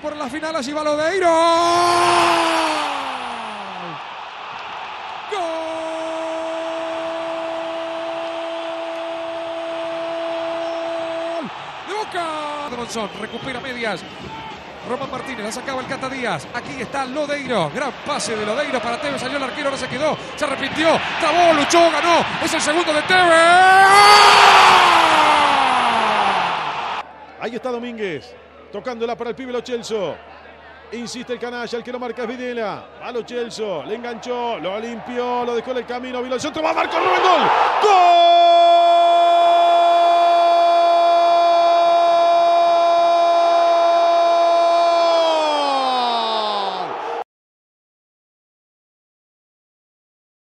por la final, allí va Lodeiro. ¡Gol! ¡De Boca! Recupera medias. Román Martínez la sacaba el Cata Díaz. Aquí está Lodeiro. Gran pase de Lodeiro para Tevez. Salió el arquero, ahora se quedó. Se arrepintió. Trabó, luchó, ganó. Es el segundo de Tevez. Ahí está Domínguez. Tocándola para el pibe Lo Chelso. Insiste el canalla, el que lo marca es Videla. A Lo Chelso, le enganchó, lo limpió, lo dejó en el camino, vino el centro, va a marcar gol. ¡Gol!